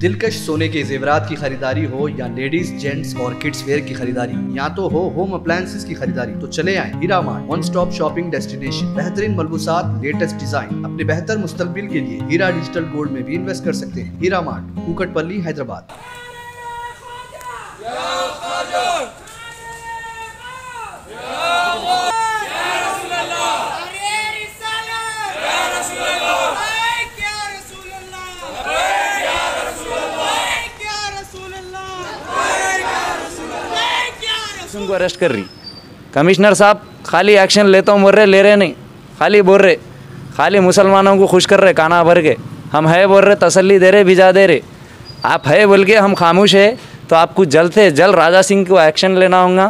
दिलकश सोने के जेवरात की खरीदारी हो या लेडीज़, जेंट्स और किड्स वेयर की खरीदारी, या तो हो होम अप्लायसेज की खरीदारी तो चले आए Heera mart one stop shopping destination बेहतरीन मलबूसात लेटेस्ट डिज़ाइन अपने बेहतर मुस्तबिल के लिए हीरा डिजिटल गोल्ड में भी इन्वेस्ट कर सकते हैं। हीरा मार्ट, कुकटपल्ली, हैदराबाद अरे रिसालत या रसूल अल्लाह ऐ क्या रसूल अल्लाह ऐ क्या रसूल अल्लाह ऐ क्या रसूल अल्लाह ऐ क्या रसूल अल्लाह ऐ रसूल उनको अरेस्ट कर रही। कमिश्नर साहब, खाली एक्शन लेता हूँ, बोल रहे, ले रहे नहीं। खाली बोल रहे। खाली मुसलमानों को खुश कर रहे, काना भर के। हम है, बोल रहे, तसल्ली दे रहे, भिजा दे रहे। आप है, बोल के हम खामोश है तो आपको जल्द से जल्द राजा सिंह को एक्शन लेना होगा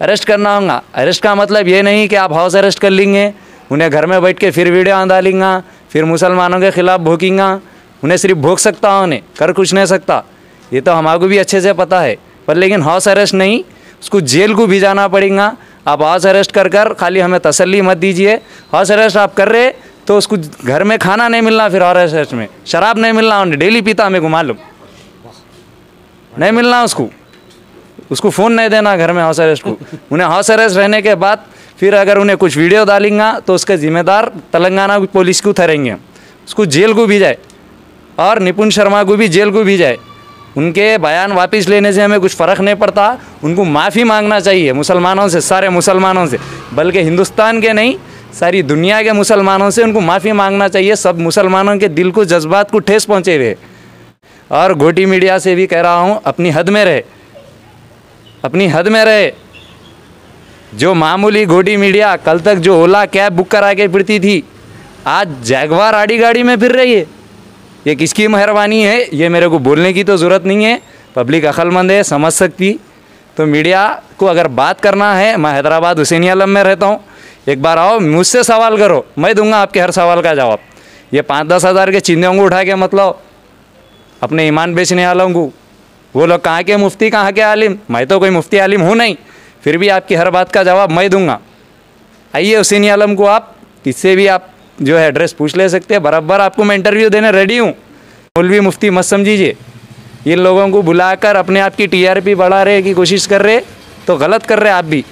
अरेस्ट करना होगा। अरेस्ट का मतलब ये नहीं कि आप हाउस अरेस्ट कर लेंगे, उन्हें घर में बैठ के फिर वीडियो डालेंगा फिर मुसलमानों के खिलाफ भोकेंगा। उन्हें सिर्फ़ भोग सकता उन्हें कर कुछ नहीं सकता। ये तो हमारे भी अच्छे से पता है, पर लेकिन हाउस अरेस्ट नहीं उसको जेल को भी जाना पड़ेगा। आप हाउस अरेस्ट कर कर खाली हमें तसल्ली मत दीजिए। हाउस अरेस्ट आप कर रहे तो उसको घर में खाना नहीं मिलना, फिर हाउस अरेस्ट में। शराब नहीं मिलना, उन्हें डेली पीता हमें को मालूम। नहीं मिलना उसको। उसको फ़ोन नहीं देना घर में हाउस अरेस्ट को। उन्हें हाउस अरेस्ट रहने के बाद फिर अगर उन्हें कुछ वीडियो डालेंगे तो उसका जिम्मेदार तेलंगाना पुलिस को ठहरेंगे उसको जेल को भी जाए। और निपुण शर्मा को भी, जेल को भी जाए। उनके बयान वापस लेने से हमें कुछ फ़र्क नहीं पड़ता। उनको माफ़ी मांगना चाहिए मुसलमानों से, सारे मुसलमानों से, बल्कि हिंदुस्तान के नहीं, सारी दुनिया के मुसलमानों से उनको माफ़ी मांगना चाहिए। सब मुसलमानों के दिल को, जज्बात को ठेस पहुँचे हुए और घोटी मीडिया से भी कह रहा हूँ, अपनी हद में रहे। अपनी हद में रहे। जो मामूली घोटी मीडिया कल तक जो ओला कैब बुक करा के फिरती थी, आज जैगवार आड़ी गाड़ी में फिर रही है। ये किसकी मेहरबानी है? ये मेरे को बोलने की तो ज़रूरत नहीं है। पब्लिक अक्लमंद है, समझ सकती। तो मीडिया को अगर बात करना है, मैं हैदराबाद हुसैनी आलम में रहता हूँ। एक बार आओ, मुझसे सवाल करो। मैं दूँगा आपके हर सवाल का जवाब। ये पाँच दस हज़ार के चिंदों को उठा के मतलब अपने ईमान बेचने वालों को। वो लोग कहाँ के मुफ्ती, कहाँ के आलिम? मैं तो कोई मुफ्ती आलिम हूँ नहीं। फिर भी आपकी हर बात का जवाब मैं दूँगा। आइए हुसैनी आलम को आप, इससे भी आप जो है एड्रेस पूछ ले सकते हैं। बराबर आपको मैं इंटरव्यू देने रेडी हूँ। मौलवी मुफ्ती मत समझीजिए इन लोगों को बुलाकर अपने आप की टीआरपी बढ़ा रहे की कोशिश कर रहे तो गलत कर रहे आप भी।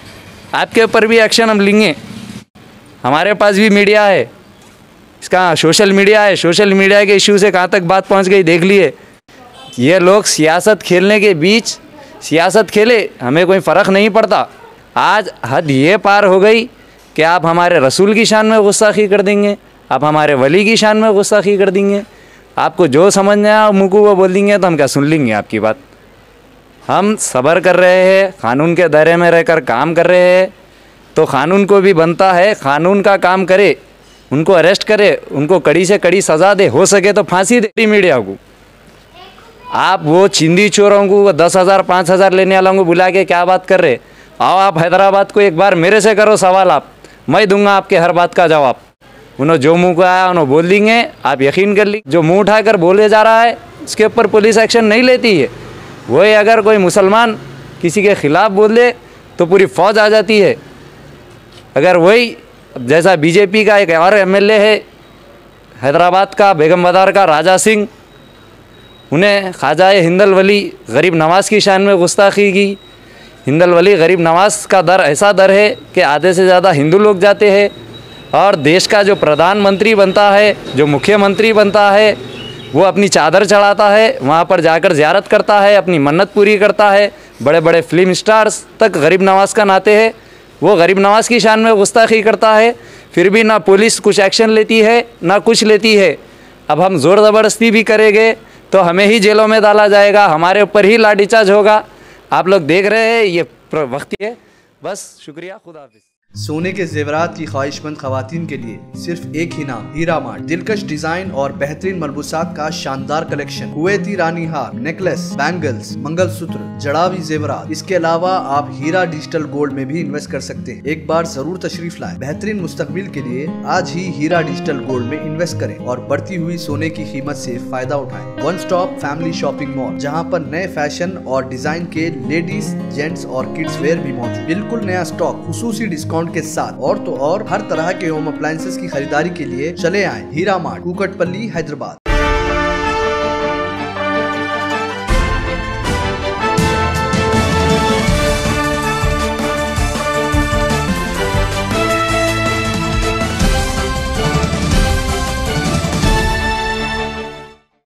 आपके ऊपर भी एक्शन हम लेंगे। हमारे पास भी मीडिया है। इसका सोशल मीडिया है। सोशल मीडिया के इशू से कहाँ तक बात पहुँच गई? देख लिए। ये लोग सियासत खेलने के बीच सियासत खेले, हमें कोई फ़र्क नहीं पड़ता। आज हद ये पार हो गई कि आप हमारे रसूल की शान में गुस्साखी कर देंगे? आप हमारे वली की शान में गुस्साखी कर देंगे? आपको जो समझ में आया, मुँह को वो बोल देंगे तो हम क्या सुन लेंगे आपकी बात? हम सब्र कर रहे हैं कानून के दायरे में रहकर काम कर रहे हैं तो कानून को भी बनता है कानून का काम करे, उनको अरेस्ट करे, उनको कड़ी से कड़ी सज़ा दे, हो सके तो फांसी दे मीडिया को। आप वो चिंदी चोरों को दस हज़ार, पाँच हज़ार लेने वालों को बुला के क्या बात कर रहे आओ आप हैदराबाद को एक बार मेरे से करो सवाल आप। मैं दूँगा आपके हर बात का जवाब। उन्होंने जो मुँह को आया, उन्होंने बोल देंगे, आप यकीन कर ली जो मुँह उठाकर बोले जा रहा है उसके ऊपर पुलिस एक्शन नहीं लेती है। वही अगर कोई मुसलमान किसी के ख़िलाफ़ बोल दे तो पूरी फ़ौज आ जाती है। अगर वही जैसा बीजेपी का एक और एमएलए है, हैदराबाद का, बेगम बदार का, राजा सिंह, उन्हें ख्वाजा हिंदल वली गरीब नवाज़ की शान में गुस्ताखी की। हिंदल वली गरीब नवाज़ का दर ऐसा दर है कि आधे से ज़्यादा हिंदू लोग जाते हैं और देश का जो प्रधानमंत्री बनता है, जो मुख्यमंत्री बनता है, वो अपनी चादर चढ़ाता है, वहाँ पर जाकर ज़्यारत करता है, अपनी मन्नत पूरी करता है। बड़े बड़े फ़िल्म स्टार्स तक गरीब नवाज़ का नाते है। वो गरीब नवाज़ की शान में गुस्ताखी करता है। फिर भी ना पुलिस कुछ एक्शन लेती है, ना कुछ लेती है। अब हम ज़ोर ज़बरदस्ती भी करेंगे तो हमें ही जेलों में डाला जाएगा, हमारे ऊपर ही लाठीचार्ज होगा। आप लोग देख रहे हैं ये वक्त है। बस शुक्रिया खुदा हाफिज़। सोने के जेवरात की ख्वाहिशमंद खातन के लिए सिर्फ़ एक ही नाम, हीरा मार्ट। दिलकश डिज़ाइन और बेहतरीन मलबूसात का शानदार कलेक्शन। कुवैती रानी हार, नेकलेस, बैंगल्स, मंगलसूत्र, जड़ावी जेवरात। इसके अलावा आप हीरा डिजिटल गोल्ड में भी इन्वेस्ट कर सकते हैं। एक बार ज़रूर तशरीफ़ लाए। बेहतरीन मुस्तकबिल के लिए आज ही हीरा डिजिटल गोल्ड में इन्वेस्ट करें और बढ़ती हुई सोने की कीमत से फ़ायदा उठाए। One stop family shopping mall, जहाँ पर नए फ़ैशन और डिज़ाइन के लेडीज़, जेंट्स और किड्स वेयर भी मौजूद। बिल्कुल नया स्टॉक, खसूसी डिस्काउंट के साथ और तो और हर तरह के होम अप्लायसेज की खरीदारी के लिए चले आए हीरा मार्ट, कुकटपल्ली, हैदराबाद।